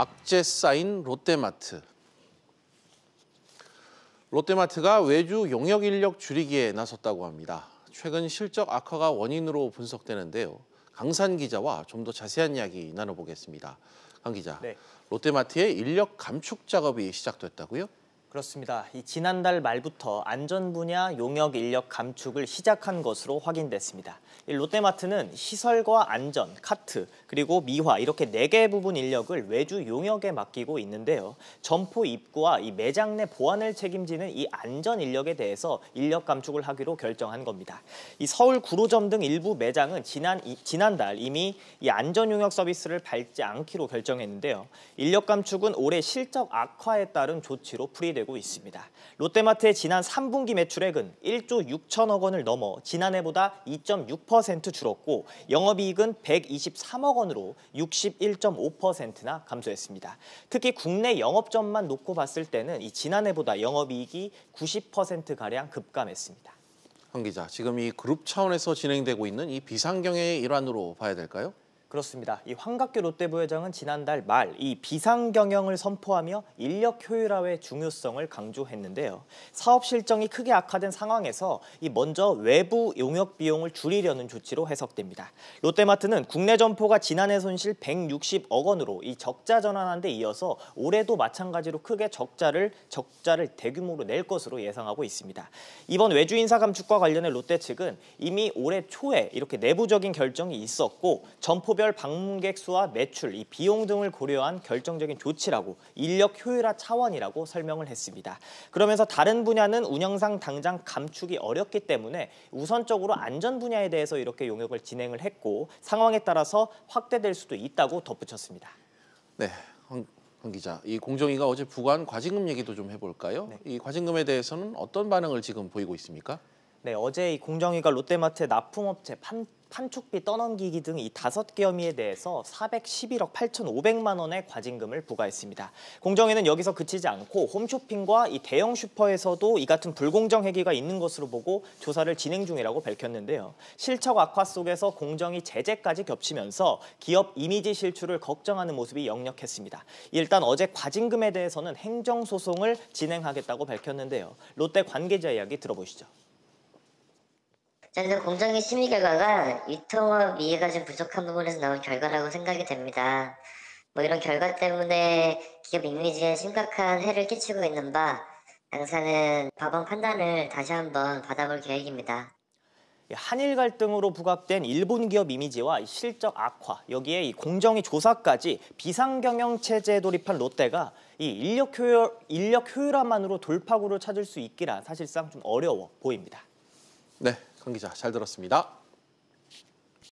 악재 쌓인 롯데마트. 롯데마트가 외주 용역 인력 줄이기에 나섰다고 합니다. 최근 실적 악화가 원인으로 분석되는데요. 강산 기자와 좀 더 자세한 이야기 나눠보겠습니다. 강 기자, 네. 롯데마트의 인력 감축 작업이 시작됐다고요? 그렇습니다. 이 지난달 말부터 안전 분야 용역 인력 감축을 시작한 것으로 확인됐습니다. 이 롯데마트는 시설과 안전, 카트, 그리고 미화 이렇게 네개 부분 인력을 외주 용역에 맡기고 있는데요. 점포 입구와 이 매장 내 보안을 책임지는 이 안전 인력에 대해서 인력 감축을 하기로 결정한 겁니다. 이 서울 구로점 등 일부 매장은 지난 이, 지난달 이미 이 안전 용역 서비스를 밟지 않기로 결정했는데요. 인력 감축은 올해 실적 악화에 따른 조치로 풀이 되 되고 있습니다. 롯데마트의 지난 3분기 매출액은 1조 6천억 원을 넘어 지난해보다 2.6% 줄었고 영업이익은 123억 원으로 61.5%나 감소했습니다. 특히 국내 영업점만 놓고 봤을 때는 이 지난해보다 영업이익이 90%가량 급감했습니다. 한 기자, 지금 이 그룹 차원에서 진행되고 있는 이 비상경의 일환으로 봐야 될까요? 그렇습니다. 이 황갑규 롯데부회장은 지난달 말 이 비상 경영을 선포하며 인력 효율화의 중요성을 강조했는데요. 사업 실정이 크게 악화된 상황에서 이 먼저 외부 용역 비용을 줄이려는 조치로 해석됩니다. 롯데마트는 국내 점포가 지난해 손실 160억 원으로 이 적자 전환한 데 이어서 올해도 마찬가지로 크게 적자를 적자를 대규모로 낼 것으로 예상하고 있습니다. 이번 외주 인사 감축과 관련해 롯데 측은 이미 올해 초에 이렇게 내부적인 결정이 있었고 점포 지역별 방문객 수와 매출, 이 비용 등을 고려한 결정적인 조치라고 인력 효율화 차원이라고 설명을 했습니다. 그러면서 다른 분야는 운영상 당장 감축이 어렵기 때문에 우선적으로 안전 분야에 대해서 이렇게 용역을 진행을 했고 상황에 따라서 확대될 수도 있다고 덧붙였습니다. 네, 황, 황 기자. 이 공정위가 어제 부과한 과징금 얘기도 좀 해볼까요? 네. 이 과징금에 대해서는 어떤 반응을 지금 보이고 있습니까? 네, 어제 이 공정위가 롯데마트의 납품업체 판, 판촉비 떠넘기기 등 이 다섯 개 혐의에 대해서 411억 8,500만 원의 과징금을 부과했습니다. 공정위는 여기서 그치지 않고 홈쇼핑과 이 대형 슈퍼에서도 이 같은 불공정 행위가 있는 것으로 보고 조사를 진행 중이라고 밝혔는데요. 실적 악화 속에서 공정위 제재까지 겹치면서 기업 이미지 실추를 걱정하는 모습이 역력했습니다. 일단 어제 과징금에 대해서는 행정소송을 진행하겠다고 밝혔는데요. 롯데 관계자 이야기 들어보시죠. 저는 공정위 심의 결과가 유통업 이해가 좀 부족한 부분에서 나온 결과라고 생각이 됩니다. 뭐 이런 결과 때문에 기업 이미지에 심각한 해를 끼치고 있는 바 양사는 법원 판단을 다시 한번 받아볼 계획입니다. 한일 갈등으로 부각된 일본 기업 이미지와 실적 악화, 여기에 이 공정위 조사까지 비상경영 체제에 돌입한 롯데가 이 인력 효율, 인력 효율화만으로 돌파구를 찾을 수 있기란 사실상 좀 어려워 보입니다. 네, 강 기자 잘 들었습니다.